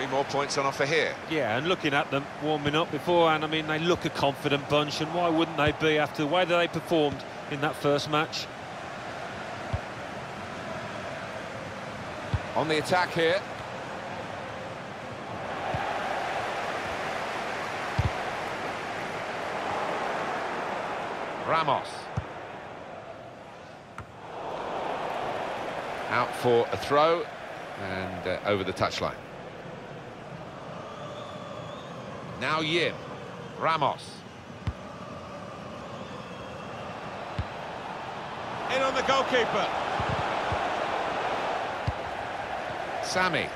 Three more points on offer here. Yeah, and looking at them warming up beforehand, I mean, they look a confident bunch, and why wouldn't they be after the way that they performed in that first match? On the attack here. Ramos. Out for a throw and uh, over the touchline. Now Yim. Ramos. In on the goalkeeper. Sammy.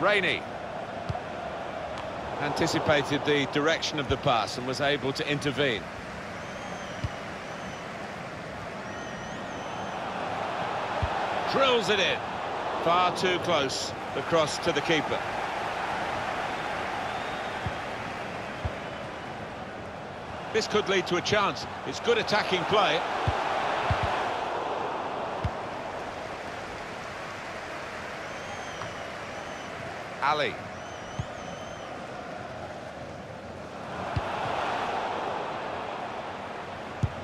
Rainey. Anticipated the direction of the pass and was able to intervene. Drills it in. Far too close. The cross to the keeper. This could lead to a chance. It's good attacking play. Ali.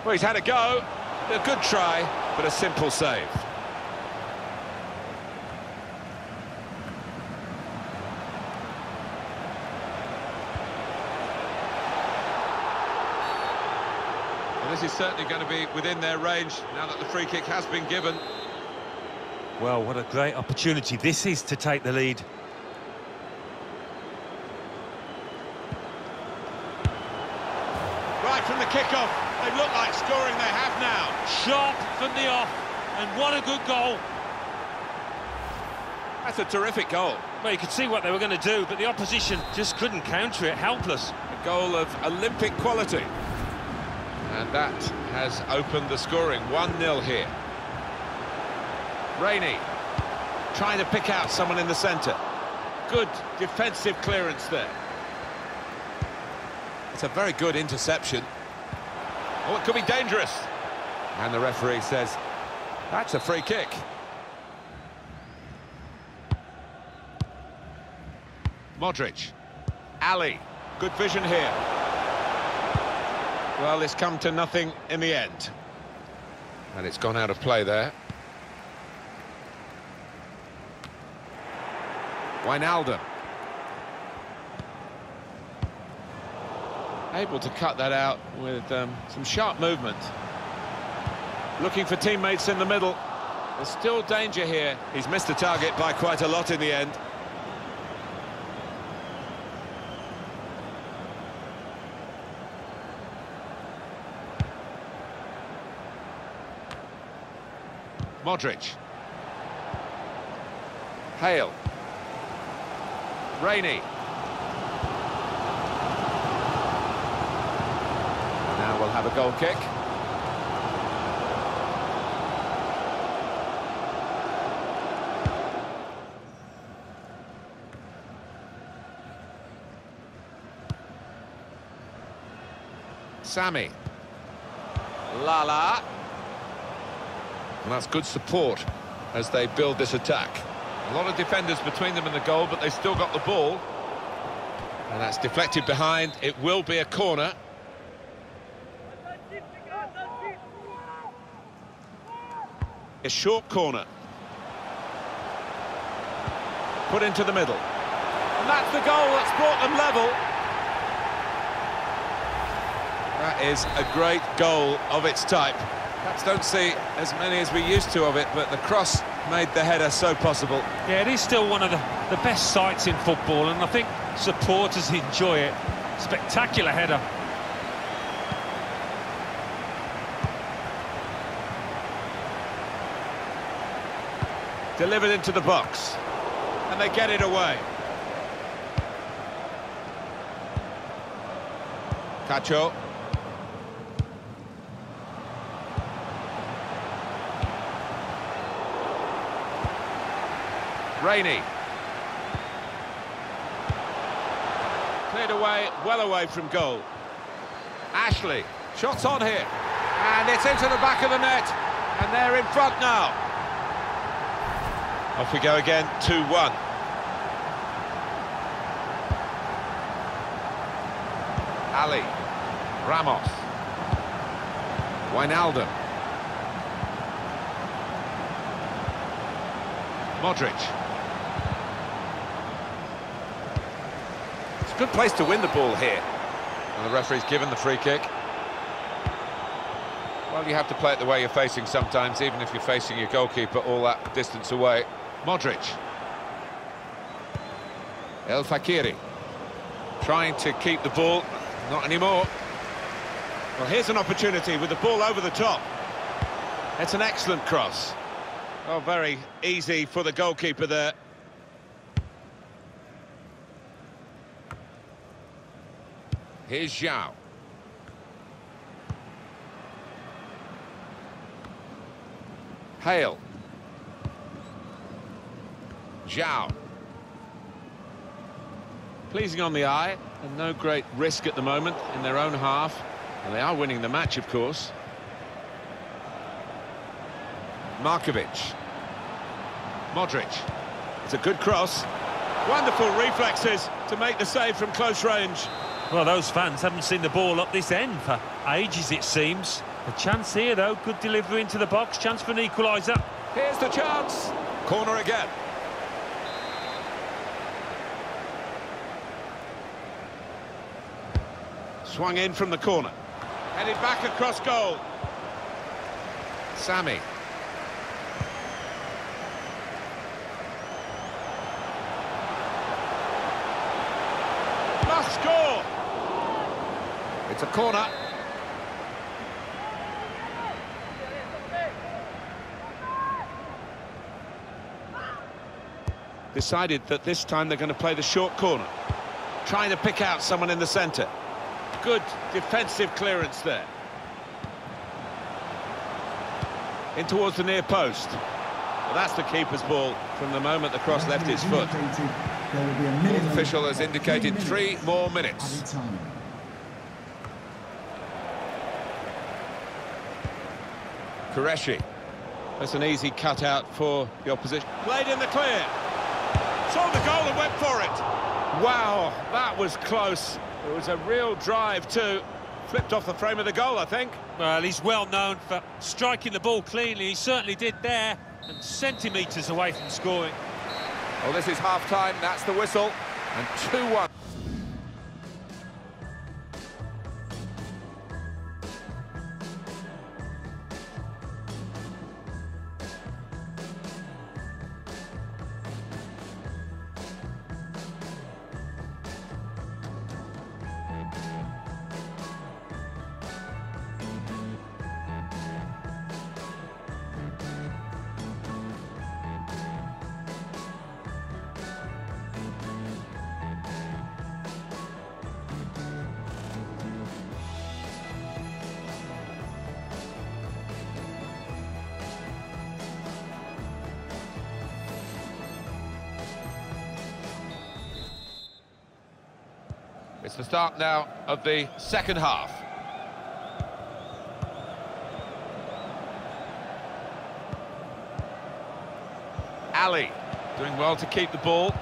Well, he's had a go. A good try, but a simple save. This is certainly going to be within their range now that the free kick has been given. Well, what a great opportunity this is to take the lead. Right from the kick-off, they look like scoring they have now. Sharp from the off, and what a good goal. That's a terrific goal. Well, you could see what they were going to do, but the opposition just couldn't counter it, helpless. A goal of Olympic quality. And that has opened the scoring. 1-0 here. Rainey trying to pick out someone in the centre. Good defensive clearance there. It's a very good interception. Oh, it could be dangerous. And the referee says, that's a free kick. Modric. Ali. Good vision here. Well, it's come to nothing in the end. And it's gone out of play there. Wijnaldum. Able to cut that out with um, some sharp movement. Looking for teammates in the middle. There's still danger here. He's missed the target by quite a lot in the end. Modric. Hale. Rainey. Now we'll have a goal kick. Sammy. Lala. And that's good support as they build this attack. A lot of defenders between them and the goal, but they've still got the ball. And that's deflected behind. It will be a corner. A short corner. Put into the middle. And that's the goal that's brought them level. That is a great goal of its type. Perhaps don't see as many as we used to of it, but the cross made the header so possible. Yeah, it is still one of the, the best sights in football, and I think supporters enjoy it. Spectacular header. Delivered into the box. And they get it away. Cacho. Rainey. Cleared away, well away from goal. Ashley, shots on here. And it's into the back of the net. And they're in front now. Off we go again, 2-1. Ali. Ramos. Wijnaldum. Modric. It's a good place to win the ball here. And the referee's given the free kick. Well, you have to play it the way you're facing sometimes, even if you're facing your goalkeeper all that distance away. Modric. El Fakiri. Trying to keep the ball. Not anymore. Well, here's an opportunity with the ball over the top. It's an excellent cross. Oh, very easy for the goalkeeper there. Here's João. Hale. João. Pleasing on the eye, and no great risk at the moment in their own half. And they are winning the match, of course. Markovic. Modric. It's a good cross. Wonderful reflexes to make the save from close range. Well, those fans haven't seen the ball up this end for ages, it seems. A chance here, though. Good delivery into the box. Chance for an equaliser. Here's the chance. Corner again. Swung in from the corner. Headed back across goal. Sammy. It's a corner. Decided that this time they're going to play the short corner. Trying to pick out someone in the centre. Good defensive clearance there. In towards the near post. Well, that's the keeper's ball from the moment the cross left his foot. The official has indicated three more minutes. Qureshi. That's an easy cutout for the opposition. Played in the clear. Saw the goal and went for it. Wow, that was close. It was a real drive too. Flipped off the frame of the goal, I think. Well, he's well known for striking the ball cleanly. He certainly did there, and centimetres away from scoring. Well, this is half-time. That's the whistle. And 2-1. It's the start now of the second half. Ali doing well to keep the ball.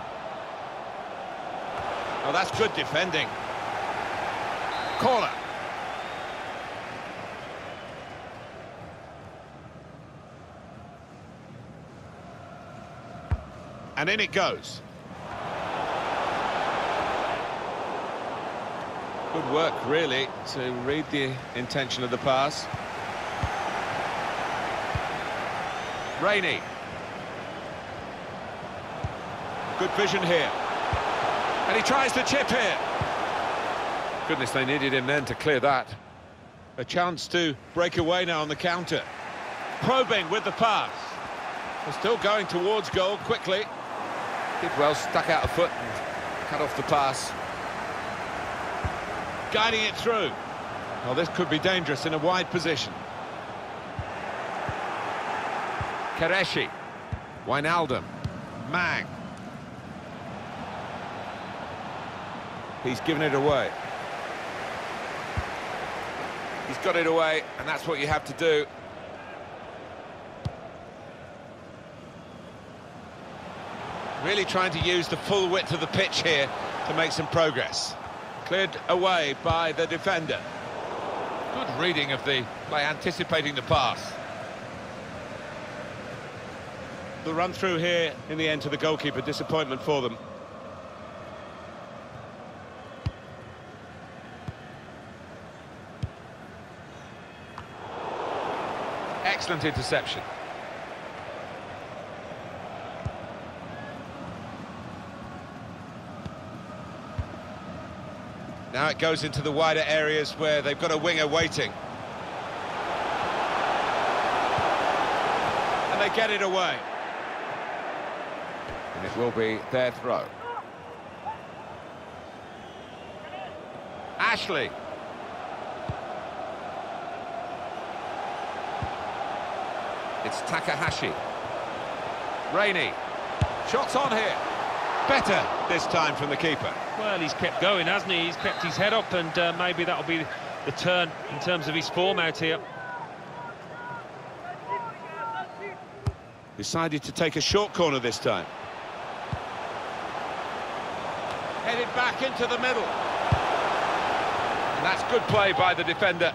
Oh, that's good defending. Corner. And in it goes. Good work, really, to read the intention of the pass. Rainey. Good vision here. And he tries to chip here. Goodness, they needed him then to clear that. A chance to break away now on the counter. Probing with the pass. They're still going towards goal quickly. Did well, stuck out a foot and cut off the pass guiding it through. Well, this could be dangerous in a wide position. Qureshi. Wijnaldum. Mang. He's given it away. He's got it away, and that's what you have to do. Really trying to use the full width of the pitch here to make some progress. Cleared away by the defender. Good reading of the by anticipating the pass. The run through here in the end to the goalkeeper, disappointment for them. Excellent interception. Now it goes into the wider areas where they've got a winger waiting. And they get it away. And it will be their throw. Ashley. It's Takahashi. Rainey. Shots on here. Better this time from the keeper. Well, he's kept going, hasn't he? He's kept his head up, and uh, maybe that'll be the turn in terms of his form out here. Decided to take a short corner this time. Headed back into the middle. And that's good play by the defender,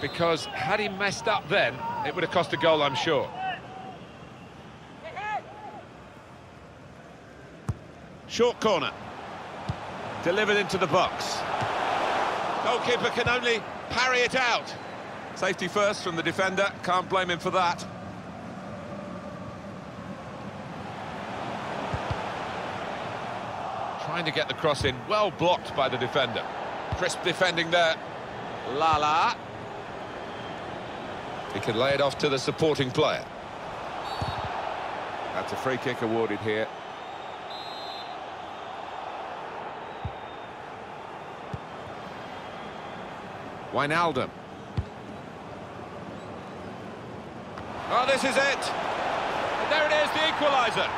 because had he messed up then, it would have cost a goal, I'm sure. Short corner. Delivered into the box. Goalkeeper can only parry it out. Safety first from the defender, can't blame him for that. Trying to get the cross in, well blocked by the defender. Crisp defending there. Lala. He can lay it off to the supporting player. That's a free kick awarded here. Wijnaldum. Oh, this is it. And there it is, the equaliser.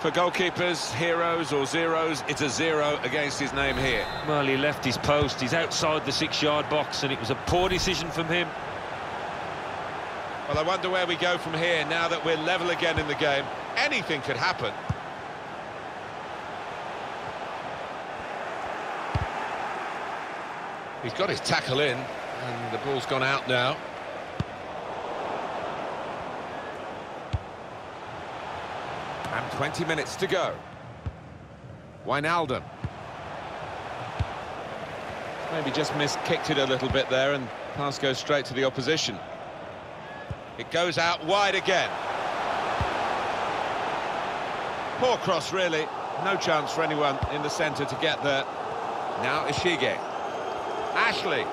For goalkeepers, heroes or zeros, it's a zero against his name here. Well, he left his post, he's outside the six-yard box, and it was a poor decision from him. Well, I wonder where we go from here now that we're level again in the game. Anything could happen. He's got his tackle in, and the ball's gone out now. And 20 minutes to go. Wijnaldum. Maybe just miskicked it a little bit there, and pass goes straight to the opposition. It goes out wide again. Poor cross, really. No chance for anyone in the centre to get there. Now Ishige. Ashley.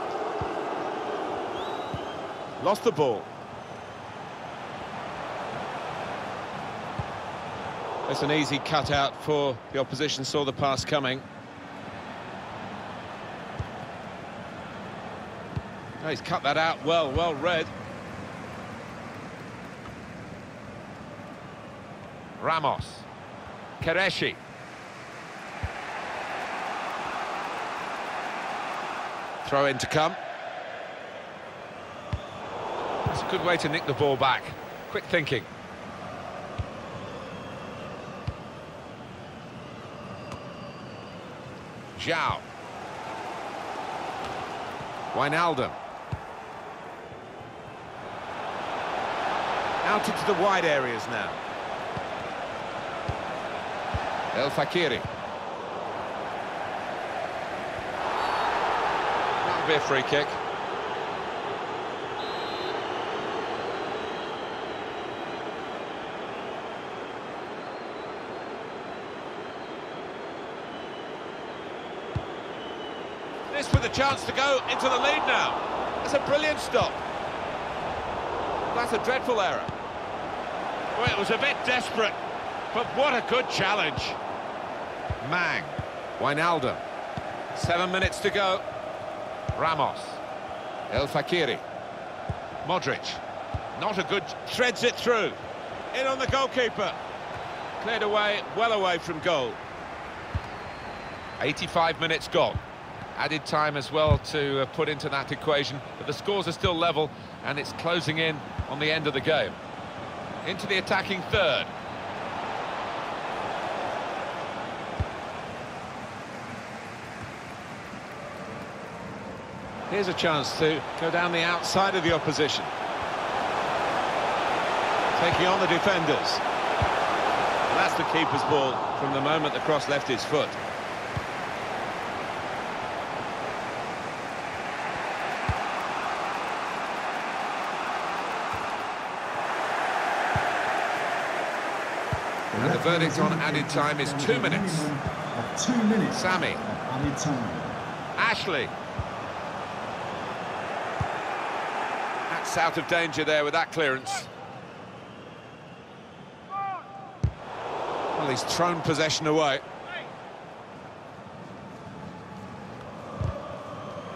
Lost the ball. It's an easy cutout for the opposition, saw the pass coming. Oh, he's cut that out well, well read. Ramos. Qureshi. Throw in to come. That's a good way to nick the ball back. Quick thinking. Zhao. Wijnaldum. Out into the wide areas now. El Fakiri. That'll be a free kick. This with a chance to go into the lead now. That's a brilliant stop. That's a dreadful error. Well, it was a bit desperate, but what a good challenge. Mang. Wijnaldum. Seven minutes to go. Ramos. El Fakiri. Modric. Not a good... Threads it through. In on the goalkeeper. Cleared away, well away from goal. 85 minutes gone. Added time as well to uh, put into that equation, but the scores are still level, and it's closing in on the end of the game. Into the attacking third. Here's a chance to go down the outside of the opposition. Taking on the defenders. And that's the keeper's ball from the moment the cross left his foot. And the verdict on added time is two minutes. Two minutes. Sammy. Added time. Ashley. Out of danger there with that clearance. Well, he's thrown possession away.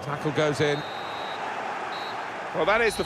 Tackle goes in. Well, that is the...